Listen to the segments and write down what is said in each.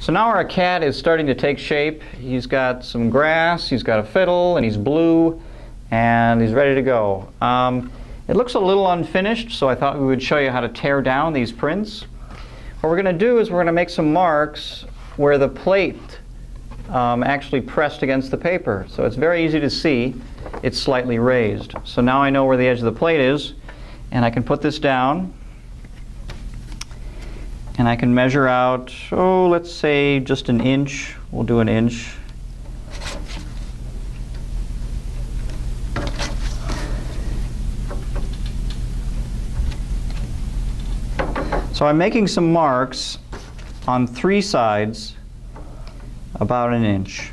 So now our cat is starting to take shape. He's got some grass, he's got a fiddle, and he's blue, and he's ready to go. Um, it looks a little unfinished, so I thought we would show you how to tear down these prints. What we're going to do is we're going to make some marks where the plate um, actually pressed against the paper. So it's very easy to see. It's slightly raised. So now I know where the edge of the plate is, and I can put this down and I can measure out, oh, let's say just an inch. We'll do an inch. So I'm making some marks on three sides about an inch.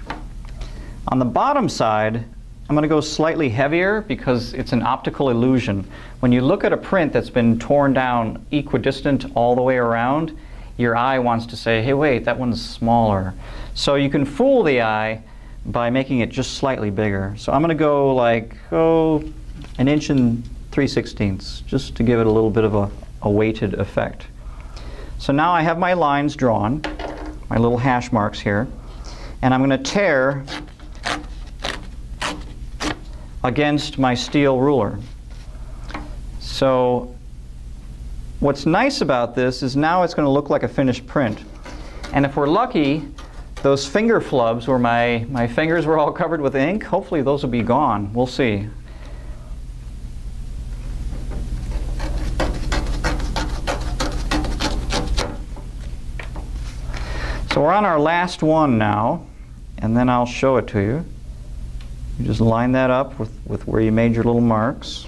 On the bottom side, I'm going to go slightly heavier because it's an optical illusion. When you look at a print that's been torn down equidistant all the way around, your eye wants to say, hey, wait, that one's smaller. So you can fool the eye by making it just slightly bigger. So I'm going to go like, oh, an inch and 3 sixteenths, just to give it a little bit of a, a weighted effect. So now I have my lines drawn, my little hash marks here, and I'm going to tear against my steel ruler. So what's nice about this is now it's going to look like a finished print. And if we're lucky, those finger flubs where my, my fingers were all covered with ink, hopefully those will be gone. We'll see. So we're on our last one now, and then I'll show it to you. You just line that up with, with where you made your little marks.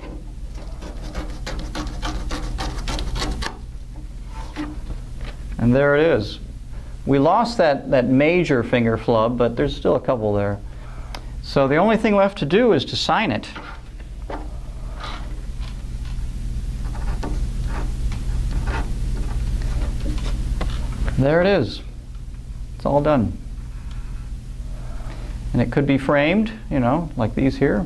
And there it is. We lost that, that major finger flub, but there's still a couple there. So the only thing left to do is to sign it. There it is. It's all done. And it could be framed, you know, like these here.